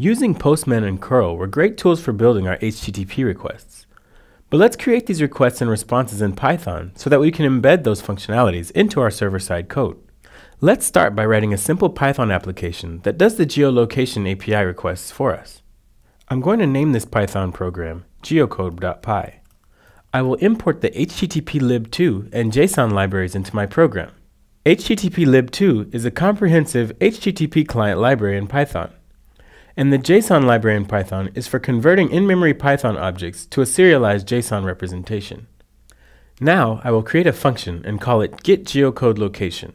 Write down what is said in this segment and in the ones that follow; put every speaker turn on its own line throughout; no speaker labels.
Using Postman and curl were great tools for building our HTTP requests. But let's create these requests and responses in Python so that we can embed those functionalities into our server-side code. Let's start by writing a simple Python application that does the geolocation API requests for us. I'm going to name this Python program geocode.py. I will import the httplib2 and JSON libraries into my program. httplib2 is a comprehensive HTTP client library in Python. And the JSON library in Python is for converting in-memory Python objects to a serialized JSON representation. Now I will create a function and call it getGeocodeLocation.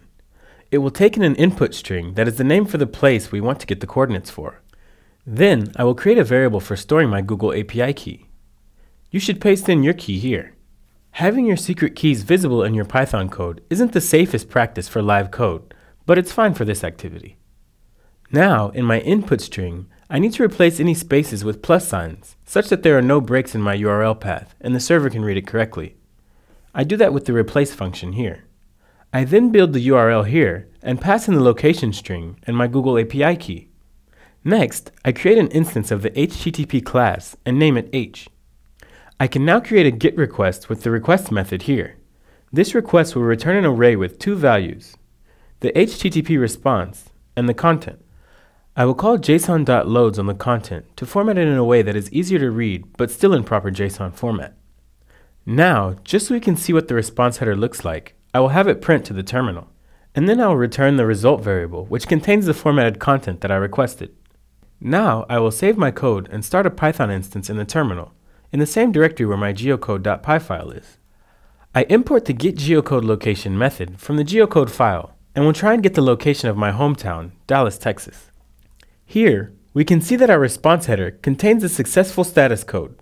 It will take in an input string that is the name for the place we want to get the coordinates for. Then I will create a variable for storing my Google API key. You should paste in your key here. Having your secret keys visible in your Python code isn't the safest practice for live code, but it's fine for this activity. Now, in my input string, I need to replace any spaces with plus signs, such that there are no breaks in my URL path and the server can read it correctly. I do that with the replace function here. I then build the URL here and pass in the location string and my Google API key. Next, I create an instance of the HTTP class and name it H. I can now create a GET request with the request method here. This request will return an array with two values, the HTTP response and the content. I will call json.loads on the content to format it in a way that is easier to read but still in proper JSON format. Now, just so we can see what the response header looks like, I will have it print to the terminal, and then I will return the result variable which contains the formatted content that I requested. Now I will save my code and start a Python instance in the terminal, in the same directory where my geocode.py file is. I import the getGeocodeLocation method from the geocode file and will try and get the location of my hometown, Dallas, Texas. Here, we can see that our response header contains a successful status code,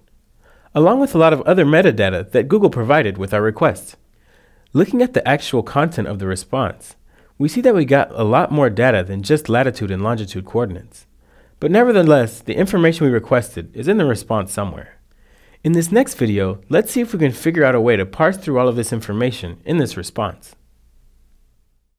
along with a lot of other metadata that Google provided with our request. Looking at the actual content of the response, we see that we got a lot more data than just latitude and longitude coordinates. But nevertheless, the information we requested is in the response somewhere. In this next video, let's see if we can figure out a way to parse through all of this information in this response.